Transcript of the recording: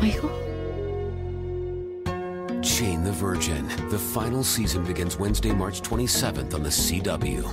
Michael? Jane the Virgin. The final season begins Wednesday, March 27th on the CW.